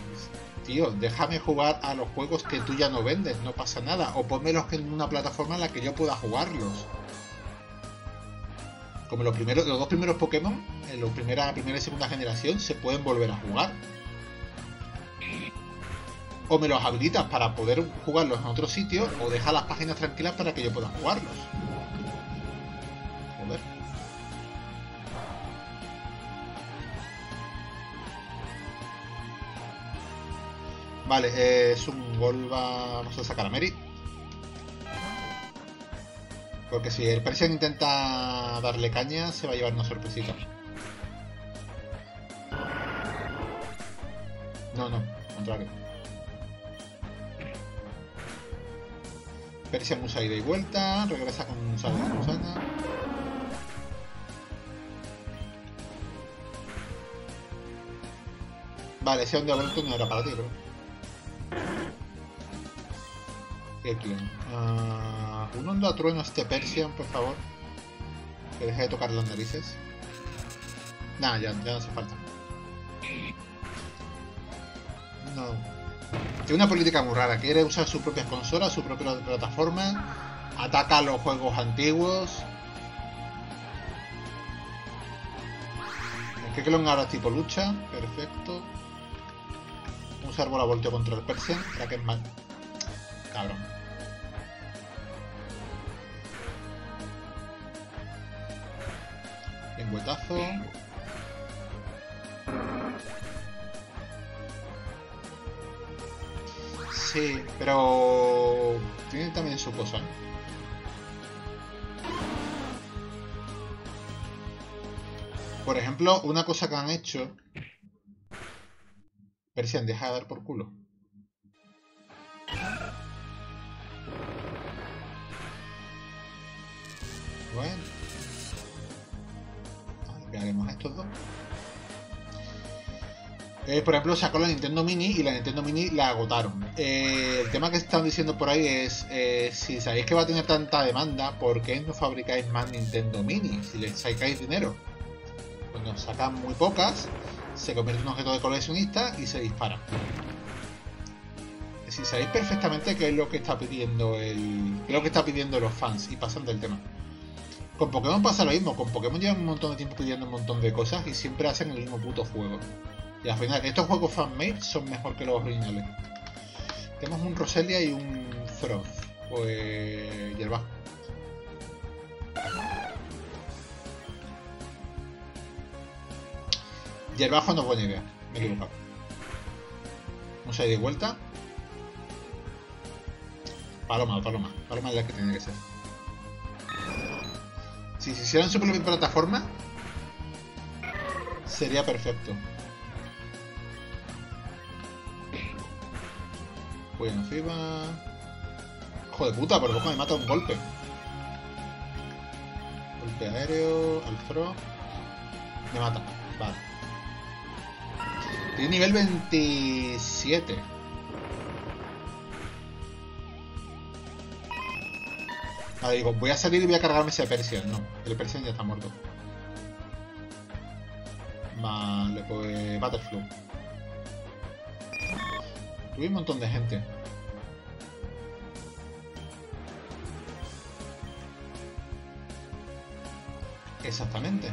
[SPEAKER 1] Tío, déjame jugar a los juegos que tú ya no vendes, no pasa nada. O ponmelos en una plataforma en la que yo pueda jugarlos. Como los, primeros, los dos primeros Pokémon, en la primera, primera y segunda generación, se pueden volver a jugar o me los habilitas para poder jugarlos en otro sitio o deja las páginas tranquilas para que yo pueda jugarlos. Joder. Vale, eh, es un Golba... Vamos a sacar a Mary. Porque si el Persian intenta darle caña, se va a llevar una sorpresita. No, no, contrario. Persia Musa ida y vuelta, regresa con. Musana. Vale, ese onda vuelto no era para ti, bro. Uh, un onda trueno este Persian, por favor. Que deje de tocar las narices. Nah, ya, ya no hace falta. No. Tiene una política muy rara, quiere usar sus propias consolas, su propia plataforma, ataca los juegos antiguos. El que ahora tipo lucha, perfecto. Usar bola volteo contra el Persian, ya que es más. Cabrón. Lengüetazo. Sí, pero tiene también su cosa. Por ejemplo, una cosa que han hecho... Persian, deja de dar por culo. Bueno. Pegaremos a estos dos. Eh, por ejemplo, sacó la Nintendo Mini y la Nintendo Mini la agotaron. Eh, el tema que están diciendo por ahí es, eh, si sabéis que va a tener tanta demanda, ¿por qué no fabricáis más Nintendo Mini? Si le sacáis dinero. Cuando sacan muy pocas, se convierte en un objeto de coleccionista y se dispara. Si sabéis perfectamente qué es lo que está pidiendo el. Qué es lo que está pidiendo los fans y pasan del tema. Con Pokémon pasa lo mismo, con Pokémon llevan un montón de tiempo pidiendo un montón de cosas y siempre hacen el mismo puto juego. Y al final, estos juegos fan-made son mejor que los originales. Tenemos un Roselia y un Froth. Pues. hierba. Hierbajo no es buena idea. Me he equivocado. Vamos a ir de vuelta. Paloma, paloma. Paloma es la que tiene que ser. Si se hicieran su propia plataforma, sería perfecto. Voy encima. Hijo de puta, por poco me mata un golpe. Golpe aéreo, al fro. Me mata. Vale. Tiene nivel 27. Vale, digo, voy a salir y voy a cargarme ese Persian. No, el Persian ya está muerto. Vale, pues Butterfly. Tuve un montón de gente. Exactamente.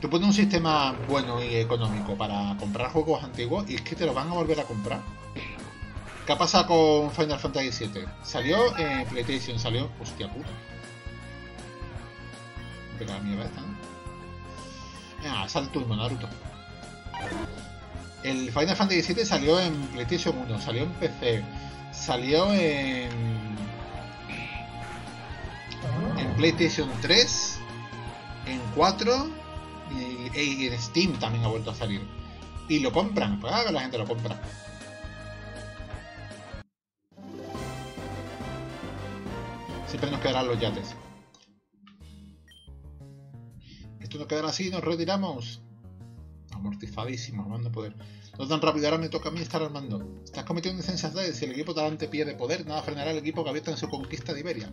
[SPEAKER 1] Tú pones un sistema bueno y económico para comprar juegos antiguos y es que te lo van a volver a comprar. ¿Qué ha pasado con Final Fantasy VII? Salió eh, PlayStation, salió. Hostia puta. Pero la mierda esta, ¿no? Ah, salto y Naruto. El Final Fantasy VII salió en PlayStation 1, salió en PC, salió en... En PlayStation 3, en 4 y, en Steam también ha vuelto a salir. Y lo compran, pues ah, la gente lo compra. Siempre nos quedarán los yates. Esto nos quedará así, nos retiramos. Amortizadísimo, armando poder. No tan rápido, ahora me toca a mí estar armando. Estás cometiendo insensatez. Si el equipo talante pierde poder, nada frenará al equipo que habita en su conquista de Iberia.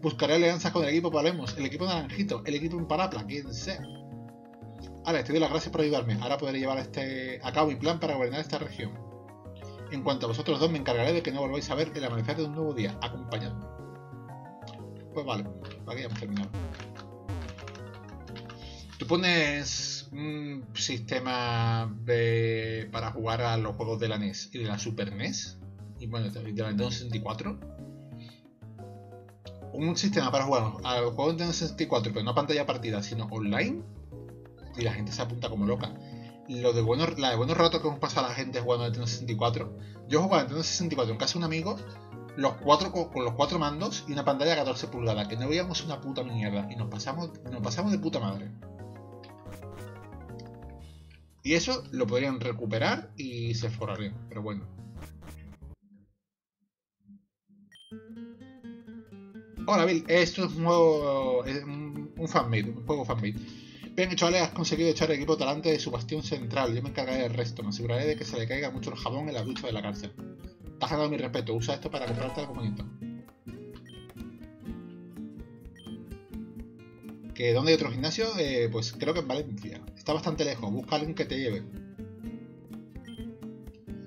[SPEAKER 1] Buscaré alianzas con el equipo Palemos, el equipo Naranjito, el equipo Imparapla, quien sea. Ahora, te doy las gracias por ayudarme. Ahora podré llevar este, a cabo mi plan para gobernar esta región. En cuanto a vosotros dos, me encargaré de que no volváis a ver el amanecer de un nuevo día. Acompañadme. Pues vale, aquí ya hemos terminado. Tú pones un sistema para jugar a los juegos de la NES y de la Super NES, y bueno, de la Nintendo 64. Un sistema para jugar a los juegos de Nintendo 64, pero no pantalla partida, sino online y la gente se apunta como loca. Lo de buenos, la de buenos ratos que hemos pasado a la gente jugando a Nintendo 64. Yo jugaba a Nintendo 64 en casa de un amigo, los cuatro con, los cuatro mandos y una pantalla de 14 pulgadas, que no veíamos una puta mierda. Y nos pasamos, nos pasamos de puta madre. Y eso lo podrían recuperar y se forrarían, pero bueno. Hola Bill, esto es un juego, un, fanmade, un juego fanmade. Bien, chavales, has conseguido echar el equipo talante de su bastión central. Yo me encargaré del resto. Me aseguraré de que se le caiga mucho el jabón en la ducha de la cárcel. Te ganado mi respeto. Usa esto para comprarte algo bonito. ¿Que dónde hay otro gimnasio? Eh, pues creo que en Valencia. Está bastante lejos. Busca alguien que te lleve.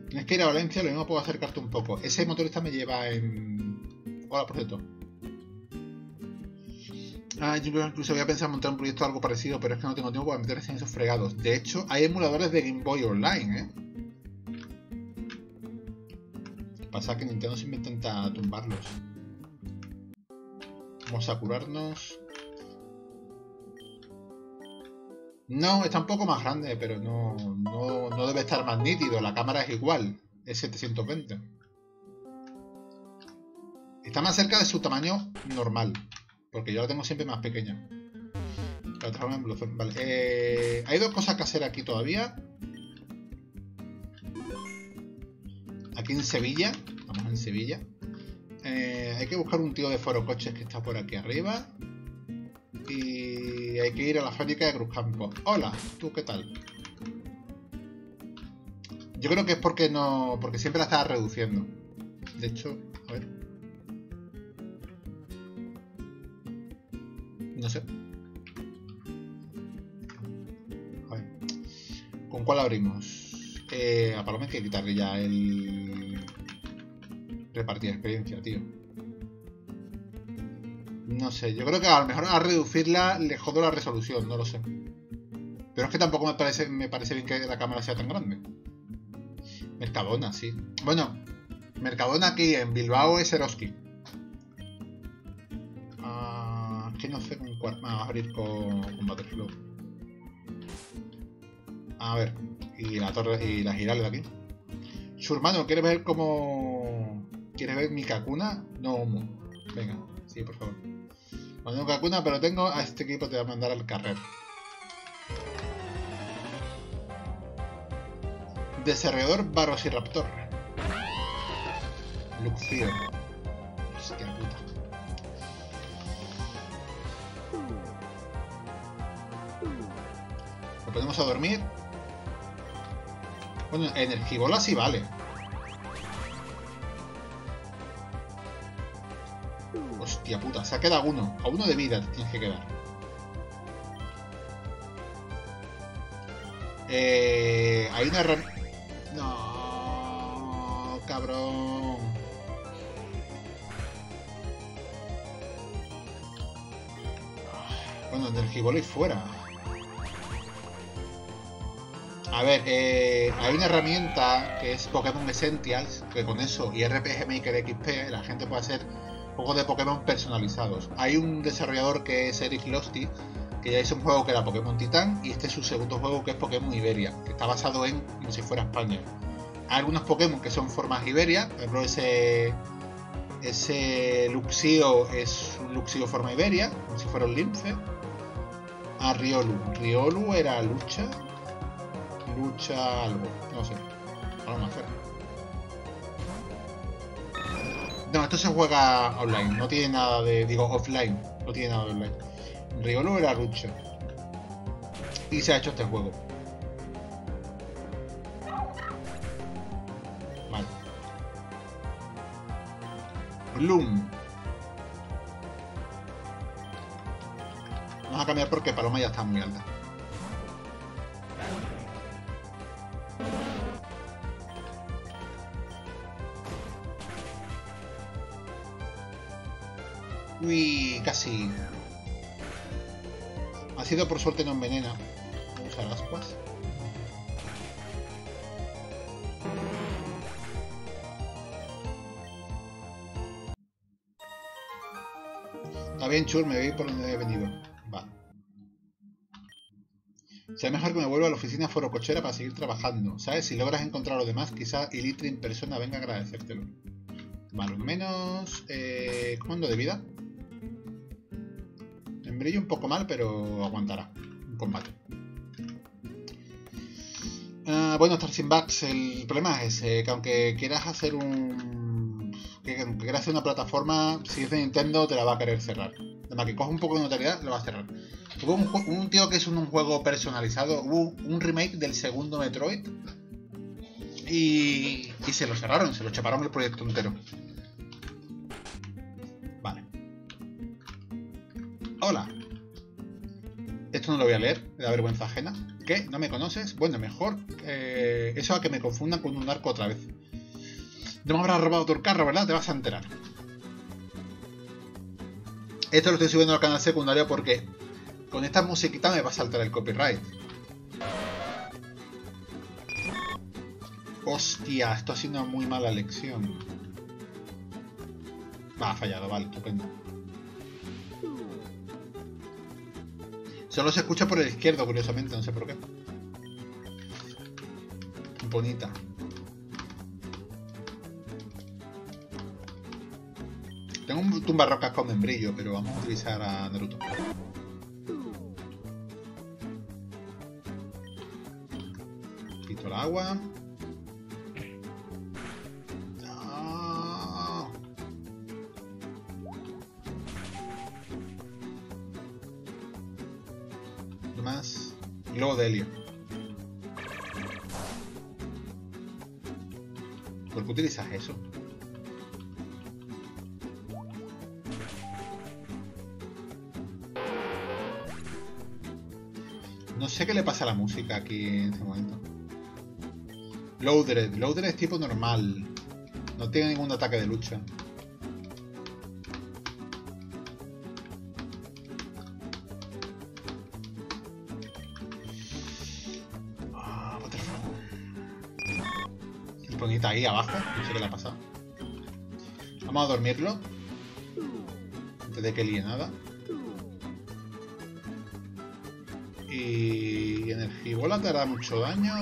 [SPEAKER 1] Tienes que ir a Valencia, lo mismo puedo acercarte un poco. Ese motorista me lleva en... Hola, por cierto. Ah, yo incluso había pensado montar un proyecto algo parecido, pero es que no tengo tiempo para meterse en esos fregados. De hecho, hay emuladores de Game Boy Online, ¿eh? Pasa que Nintendo siempre intenta tumbarlos. Vamos a curarnos. No, está un poco más grande, pero no, no, no debe estar más nítido. La cámara es igual, es 720. Está más cerca de su tamaño normal. Porque yo la tengo siempre más pequeña. Vale. Eh, hay dos cosas que hacer aquí todavía. Aquí en Sevilla. Vamos en Sevilla. Eh, hay que buscar un tío de foro coches que está por aquí arriba. Y que ir a la fábrica de Cruzcampo. Hola, ¿tú qué tal? Yo creo que es porque no. porque siempre la estaba reduciendo. De hecho, a ver. No sé. A ver. ¿Con cuál abrimos? Eh, a Paloma hay que quitarle ya el... Repartir experiencia, tío. No sé, yo creo que a lo mejor a reducirla le jodo la resolución, no lo sé. Pero es que tampoco me parece, me parece bien que la cámara sea tan grande. Mercadona, sí. Bueno, Mercadona aquí en Bilbao es Eroski. Ah, que no sé con cuál. Vamos a abrir con, con. A ver, y la torre y la girales de aquí. Su hermano, ¿quieres ver cómo. ¿Quieres ver mi Kakuna? No, venga, sí, por favor. No tengo Kakuna, pero tengo a este equipo, te voy a mandar al carrer. Desarrollador Barosiraptor. Luxio. Hostia puta. Lo ponemos a dormir. Bueno, Energibola sí vale. Puta, se ha quedado uno. A uno de vida te tienes que quedar. Eh, hay una herramienta... No, cabrón. Bueno, Energibolo y fuera. A ver, eh, hay una herramienta que es Pokémon Essentials, que con eso y RPG Maker XP la gente puede hacer juegos de Pokémon personalizados. Hay un desarrollador que es Eric Losty, que ya hizo un juego que era Pokémon Titán, y este es su segundo juego que es Pokémon Iberia, que está basado en como si fuera España. Hay algunos Pokémon que son formas Iberia, por ejemplo ese, ese Luxio es un Luxio forma Iberia, como si fuera un Lince. A Riolu. Riolu era lucha, lucha algo, no sé. Algo más No, esto se juega online, no tiene nada de. digo, offline, no tiene nada de online. Riolu era lucha. Y se ha hecho este juego. Vale. Bloom. Vamos a cambiar porque Paloma ya está muy alta. Uy, casi. Ha sido por suerte no envenena. Vamos a usar ascuas. Está bien, Chur, me voy por donde he venido. Va. Será mejor que me vuelva a la oficina forocochera para seguir trabajando. ¿Sabes? Si logras encontrar a lo demás, quizá Ilitri en persona venga a agradecértelo. Vale, menos... Eh, comando de vida. En brillo un poco mal, pero aguantará un combate. Ah, bueno, estar sin bugs, el problema es ese, que aunque quieras hacer un... que aunque quieras hacer una plataforma, si es de Nintendo te la va a querer cerrar. Además que coja un poco de notoriedad, lo va a cerrar. Hubo un, tío que es un, un juego personalizado, hubo un remake del segundo Metroid y, y se lo cerraron, se lo chaparon el proyecto entero. Voy a leer, me da vergüenza ajena. ¿Qué? ¿No me conoces? Bueno, mejor eh, eso a que me confundan con un narco otra vez. No me habrás robado tu carro, ¿verdad? Te vas a enterar. Esto lo estoy subiendo al canal secundario porque con esta musiquita me va a saltar el copyright. Hostia, esto ha sido una muy mala elección. Va, ha fallado, vale, estupendo. Solo se escucha por el izquierdo, curiosamente, no sé por qué. Bonita. Tengo un tumbarrocas con membrillo, pero vamos a utilizar a Naruto. Quito el agua. Utilizas eso? No sé qué le pasa a la música aquí en este momento. Loadred. Loadred es tipo normal. No tiene ningún ataque de lucha. Es bonita ahí abajo. No sé qué le ha pasado. Vamos a dormirlo. Antes de que líe nada. ¿Y Energibola te hará mucho daño?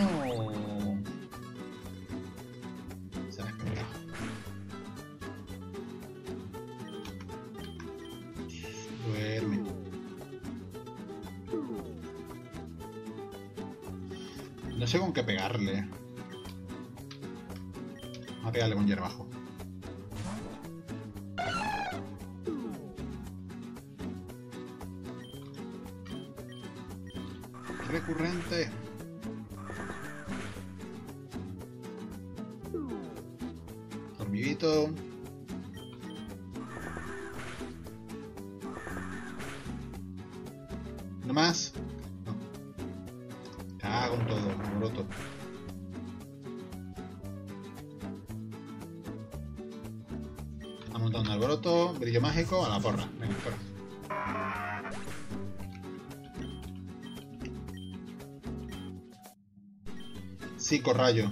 [SPEAKER 1] Psicorrayo.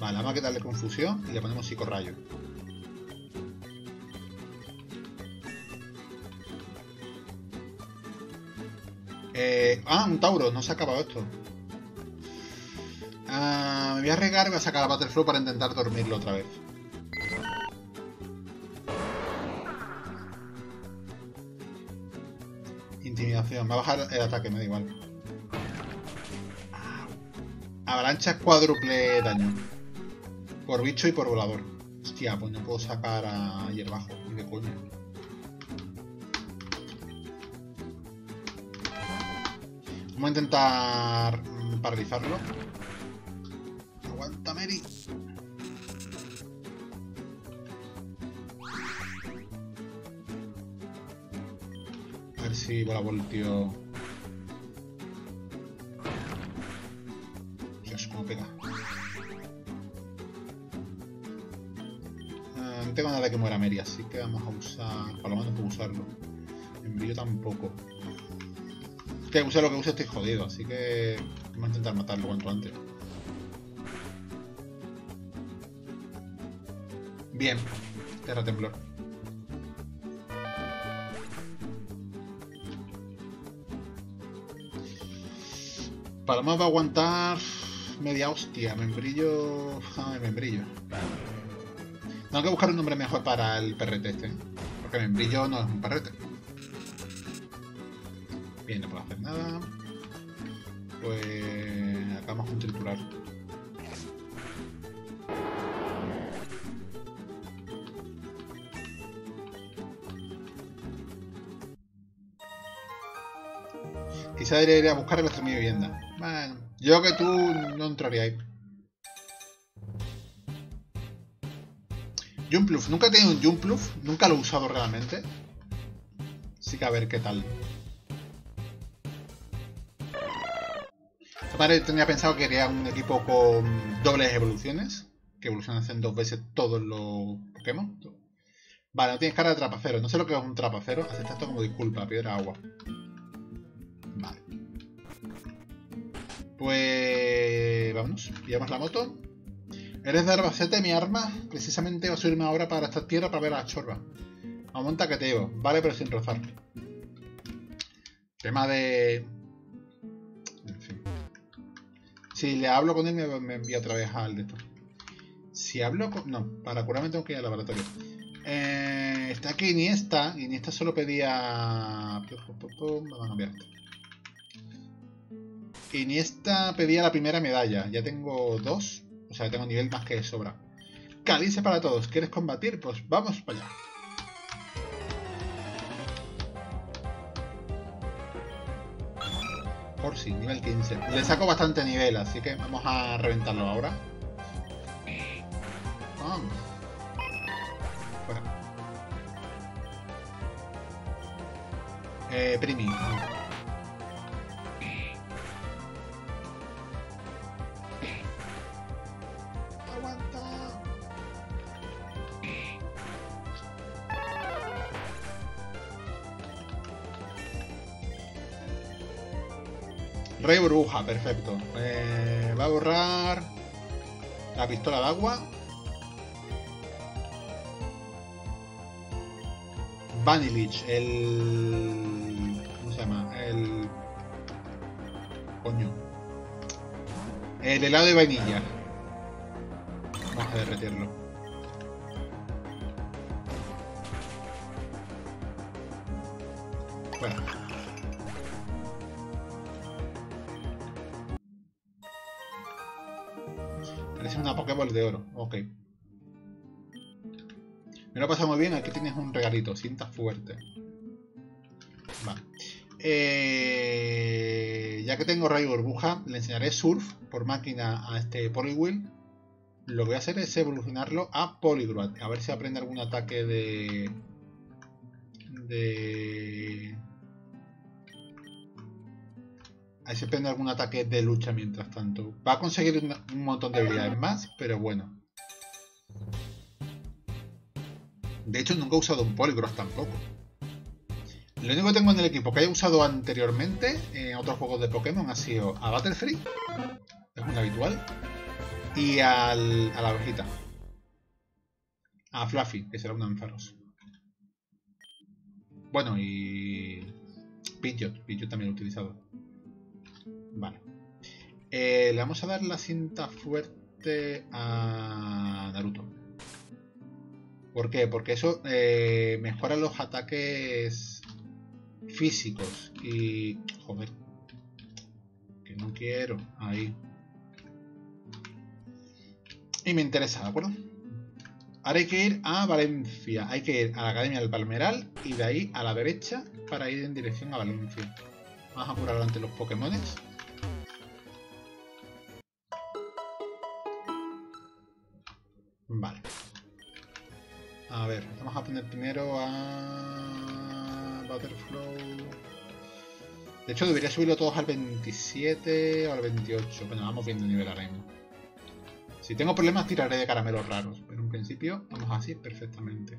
[SPEAKER 1] Vale, vamos a quitarle confusión y le ponemos psicorrayo. Eh, ah, un Tauro, no se ha acabado esto. Ah, me voy a regar y voy a sacar a Battleflow para intentar dormirlo otra vez. Intimidación, va a bajar el ataque, me da igual. Avalancha cuádruple daño. Por bicho y por volador. Hostia, pues no puedo sacar a hierbajo. Ni de coño. Vamos a intentar paralizarlo. Aguanta, Mary. A ver si vuela voltio. Así que vamos a usar... Por lo menos puedo usarlo. Envío tampoco. Que use lo que use estoy jodido, así que vamos a intentar matarlo cuanto antes. Bien, Terra Temblor. Paloma va a aguantar media hostia. Membrillo. Ah, membrillo. Tengo que buscar un nombre mejor para el perrete este. Porque membrillo no es un perrete. Bien, no puedo hacer nada. Pues acabamos con triturar. Quizá debería buscar el mi vivienda. Bueno, yo que tú no entraría ahí. Jumpluff, nunca he tenido un Jumpluff, nunca lo he usado realmente. Así que a ver qué tal. Esta madre tenía pensado que quería un equipo con dobles evoluciones. Que evolucionan en dos veces todos los Pokémon. Vale, no tienes cara de trapacero. No sé lo que es un trapacero. Acepta esto como disculpa, piedra agua. Vale. Pues... Vámonos. Llevamos la moto. Eres de Arbacete, mi arma. Precisamente va a subirme ahora para esta tierra para ver a la chorba. Aumenta que te llevo. Vale, pero sin rozar. Tema de... En fin. Si le hablo con él, me, me envía otra vez al de esto. Si hablo con... No, para curarme tengo que ir al laboratorio. Eh, está aquí Iniesta. Iniesta solo pedía... Vamos a cambiar esto. Iniesta pedía la primera medalla. Ya tengo dos. O sea, tengo nivel más que sobra. Calice para todos. ¿Quieres combatir? Pues vamos para allá. Por sí, nivel 15. Le saco bastante nivel, así que vamos a reventarlo ahora. Vamos. Fuera. Eh, Primi. Rey burbuja, perfecto. Eh, va a borrar la pistola de agua. Vanilich, el... ¿Cómo se llama? El... Coño. El helado de vainilla. Vamos a derretirlo. Me lo he pasado muy bien. Aquí tienes un regalito. Sienta fuerte. Eh, ya que tengo Rayo Burbuja, le enseñaré Surf por máquina a este Poliwheel. Lo que voy a hacer es evolucionarlo a Polygrot. A ver si aprende algún ataque de... De... A ver si aprende algún ataque de lucha mientras tanto. Va a conseguir un montón de habilidades más, pero bueno. De hecho, nunca he usado un Polygrot tampoco. Lo único que tengo en el equipo que haya usado anteriormente en otros juegos de Pokémon ha sido a Battlefree es un habitual. Y al, a la ovejita. A Fluffy, que será un Ampharos. Bueno, y... Pidgeot, Pidgeot también he utilizado. Vale. Eh, le vamos a dar la cinta fuerte a Naruto. ¿Por qué? Porque eso eh, mejora los ataques físicos. Y... Joder. Que no quiero. Ahí. Y me interesa, ¿de acuerdo? Ahora hay que ir a Valencia. Hay que ir a la Academia del Palmeral y de ahí a la derecha para ir en dirección a Valencia. Vamos a curar ante los Pokémones. A ver, vamos a poner primero a Butterflow. De hecho, debería subirlo todos al 27 o al 28. Bueno, vamos viendo nivel ahora mismo. Si tengo problemas, tiraré de caramelos raros. Pero en principio, vamos así perfectamente.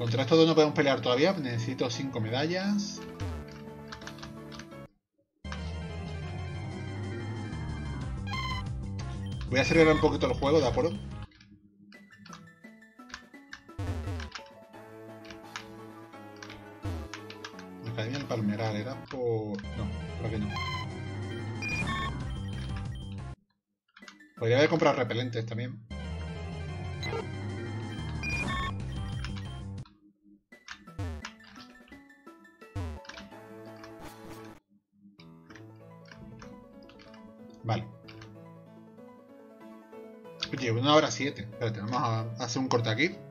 [SPEAKER 1] Contra estos dos no podemos pelear todavía, necesito 5 medallas. Voy a acelerar un poquito el juego, ¿de acuerdo? Academia del Palmeral, era por... No, creo que no. Podría haber comprado repelentes también. Oye, una hora siete. Espérate, vamos a hacer un corte aquí.